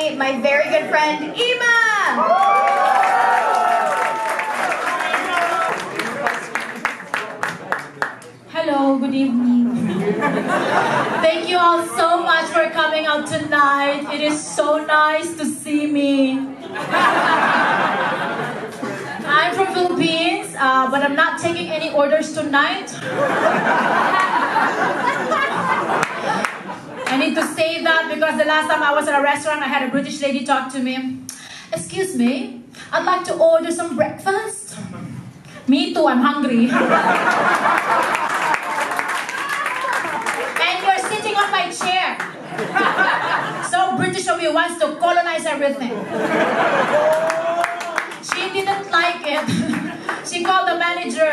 me my very good friend, Imah! Hello, good evening. Thank you all so much for coming out tonight. It is so nice to see me. I'm from Philippines, uh, but I'm not taking any orders tonight. I need to say that because the last time I was at a restaurant, I had a British lady talk to me. Excuse me, I'd like to order some breakfast. Me too, I'm hungry. and you're sitting on my chair. so British of you wants to colonize everything. She didn't like it. she called the manager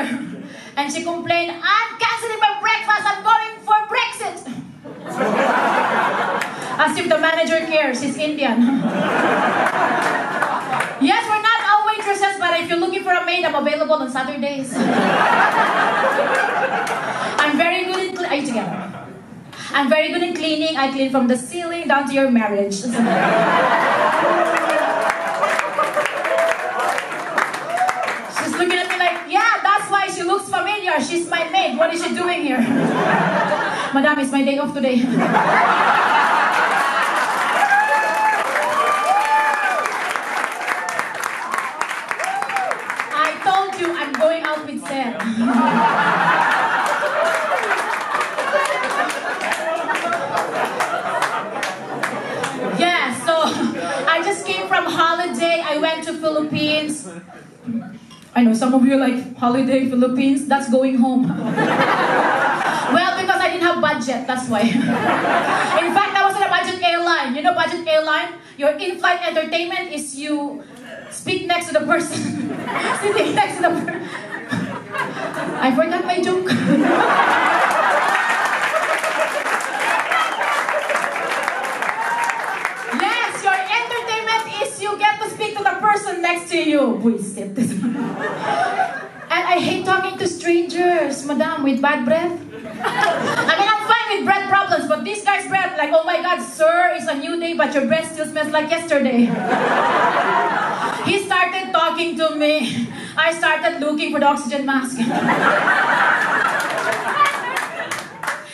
and she complained, I'm canceling my breakfast, I'm going for Brexit. As if the manager cares, he's Indian. yes, we're not all waitresses, but if you're looking for a maid, I'm available on Saturdays. I'm very good in cleaning. Are you together? I'm very good in cleaning. I clean from the ceiling down to your marriage. She's looking at me like, yeah, that's why she looks familiar. She's my maid. What is she doing here? Madam, it's my day off today. I told you I'm going out with Seth. Yeah, so I just came from holiday. I went to Philippines. I know some of you are like holiday Philippines. That's going home. well, because I didn't have budget. That's why. In fact, I was in a budget airline. You know, budget airline. Your in-flight entertainment is you speak next to the person, sitting next to the person. I forgot my joke. Yes, your entertainment is you get to speak to the person next to you. Buisit. and I hate talking to strangers, madam, with bad breath. I mean, I'm fine with breath problems, but this guy's breath, like, oh my god, sir, it's a new day, but your breath still smells like yesterday. he started talking to me. I started looking for the oxygen mask.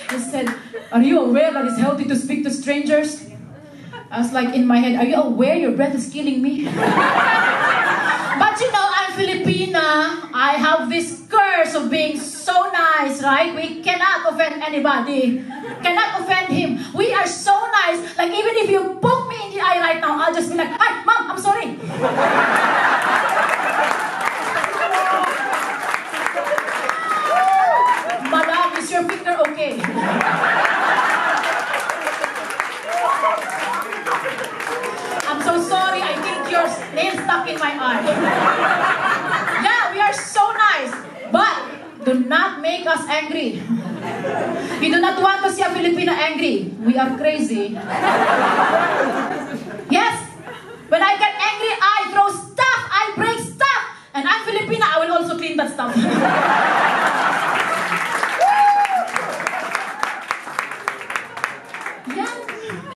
he said, are you aware that it's healthy to speak to strangers? I was like in my head, are you aware your breath is killing me? but you know, I'm Filipina. I have this curse of being so nice, right? We cannot offend anybody. Cannot offend him. We are so nice. Like even if you poke me in the eye right now, I'll just be like, hi, mom, I'm sorry. Madam, is I'm so sorry. I think your nail stuck in my eye. yeah, we are so nice. But do not make us angry. You do not want to see a Filipino angry. We are crazy. yes. When I get angry, I throw stuff. I break stuff. And I'm Filipina. I will also clean that stuff.